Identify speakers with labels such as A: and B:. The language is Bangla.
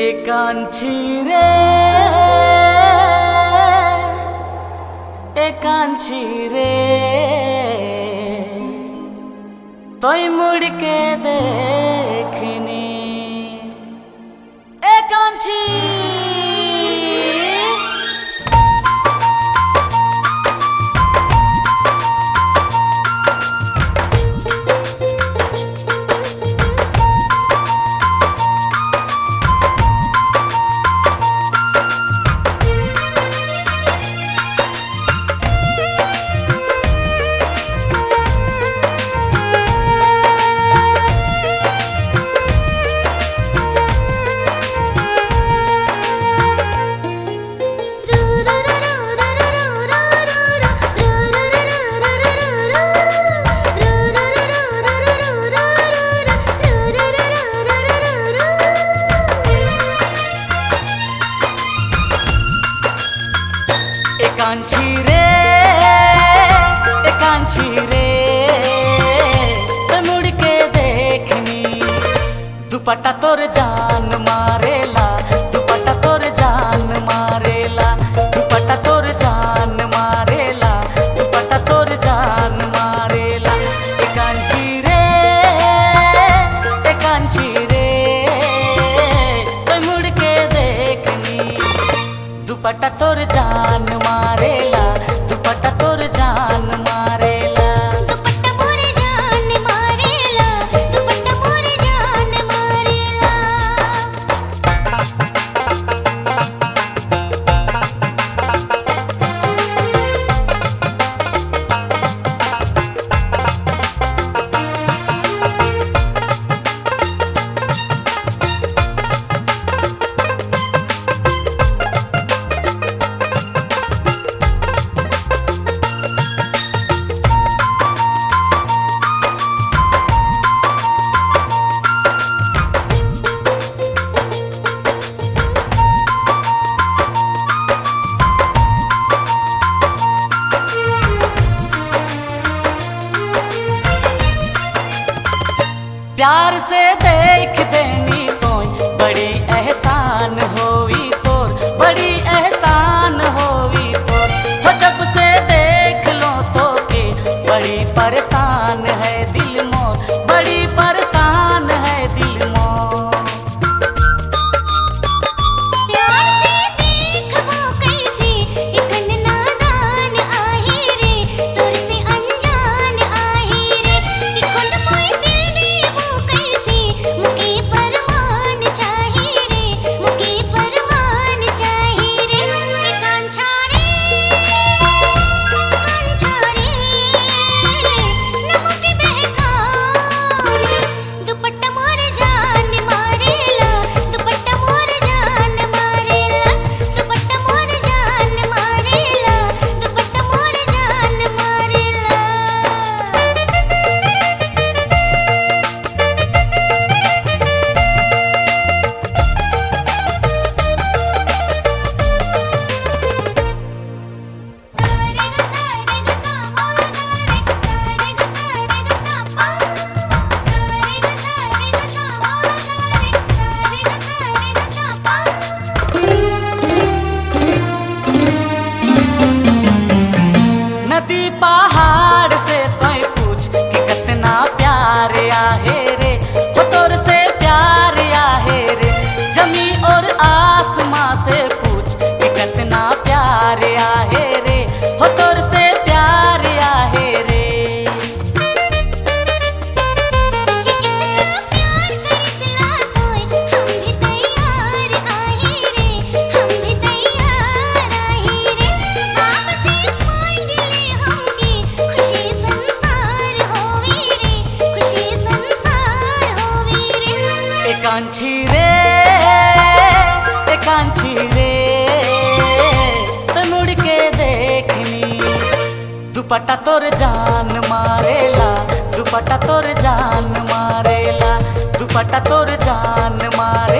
A: এ কাঞ্চি রে এ তই মুড়কে দেখিনি। এ কাঞ্চি রে কাঞ্চি রে। মুড়কে দেখনি দুপাটা তোর জান মারেলা दुपट्टा तोर जान मारेला दुपट्टा तोर जान मारेला। प्यार से देख देनी कोई बड़ी एहसान
B: दुपट्टा
A: तोर जान मारेला दुपट्टा तोर जान मारेला दुपट्टा तोर जान मारे